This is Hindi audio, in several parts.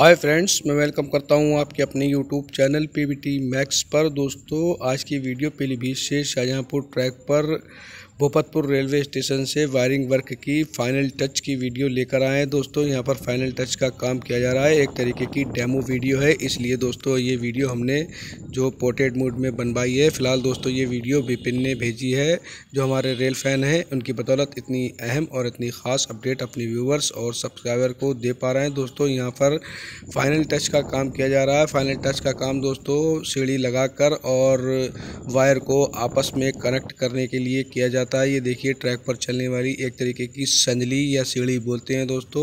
हाय फ्रेंड्स मैं वेलकम करता हूँ आपके अपने यूट्यूब चैनल पीवीटी मैक्स पर। दोस्तों, आज की वीडियो पीलीभीत से शाहजहाँपुर ट्रैक पर भोपतपुर रेलवे स्टेशन से वायरिंग वर्क की फाइनल टच की वीडियो लेकर आए हैं। दोस्तों, यहाँ पर फाइनल टच का काम किया जा रहा है। एक तरीके की डेमो वीडियो है, इसलिए दोस्तों, ये वीडियो हमने जो पोर्ट्रेट मोड में बनवाई है, फ़िलहाल दोस्तों, ये वीडियो विपिन ने भेजी है, जो हमारे रेल फ़ैन हैं। उनकी बदौलत इतनी अहम और इतनी ख़ास अपडेट अपने व्यूवर्स और सब्सक्राइबर को दे पा रहे हैं। दोस्तों, यहाँ पर फाइनल टच का काम किया जा रहा है। फाइनल टच का काम दोस्तों, सीढ़ी लगाकर और वायर को आपस में कनेक्ट करने के लिए किया जाता जाता है ये देखिए, ट्रैक पर चलने वाली एक तरीके की संजली या सीढ़ी बोलते हैं दोस्तों।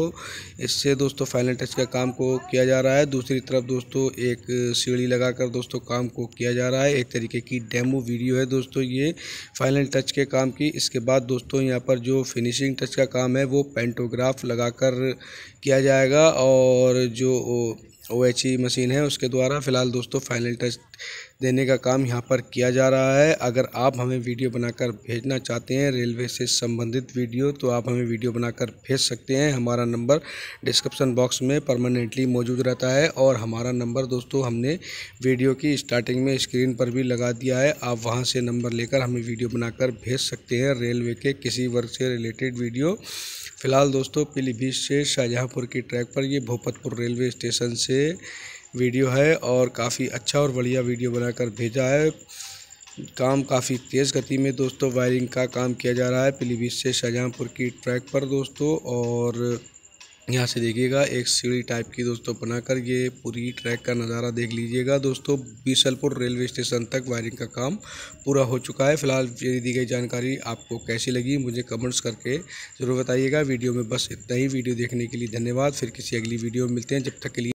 इससे दोस्तों फाइनल टच का काम को किया जा रहा है। दूसरी तरफ़ दोस्तों एक सीढ़ी लगाकर दोस्तों काम को किया जा रहा है। एक तरीके की डेमो वीडियो है दोस्तों ये फाइनल टच के काम की। इसके बाद दोस्तों यहाँ पर जो फिनिशिंग टच का काम है वो पेंटोग्राफ लगाकर किया जाएगा और जो ओ एच ई मशीन है, उसके द्वारा फ़िलहाल दोस्तों फाइनल टच देने का काम यहाँ पर किया जा रहा है। अगर आप हमें वीडियो बनाकर भेजना चाहते हैं, रेलवे से संबंधित वीडियो तो आप हमें वीडियो बनाकर भेज सकते हैं। हमारा नंबर डिस्क्रिप्शन बॉक्स में परमानेंटली मौजूद रहता है और हमारा नंबर दोस्तों हमने वीडियो की स्टार्टिंग में स्क्रीन पर भी लगा दिया है। आप वहाँ से नंबर लेकर हमें वीडियो बनाकर भेज सकते हैं। रेलवे के किसी वर्ग से रिलेटेड वीडियो फ़िलहाल दोस्तों, पीलीभीत से शाहजहाँपुर की ट्रैक पर ये भोपतपुर रेलवे स्टेशन से वीडियो है और काफ़ी अच्छा और बढ़िया वीडियो बनाकर भेजा है। काम काफ़ी तेज़ गति में दोस्तों, वायरिंग का काम किया जा रहा है पीलीभीत से शाहजहाँपुर की ट्रैक पर दोस्तों और यहाँ से देखिएगा, एक सीढ़ी टाइप की दोस्तों बनाकर ये पूरी ट्रैक का नज़ारा देख लीजिएगा। दोस्तों, बीसलपुर रेलवे स्टेशन तक वायरिंग का काम पूरा हो चुका है। फ़िलहाल मेरी दी गई जानकारी आपको कैसी लगी, मुझे कमेंट्स करके ज़रूर बताइएगा। वीडियो में बस इतना ही। वीडियो देखने के लिए धन्यवाद। फिर किसी अगली वीडियो में मिलते हैं। जब तक के लिए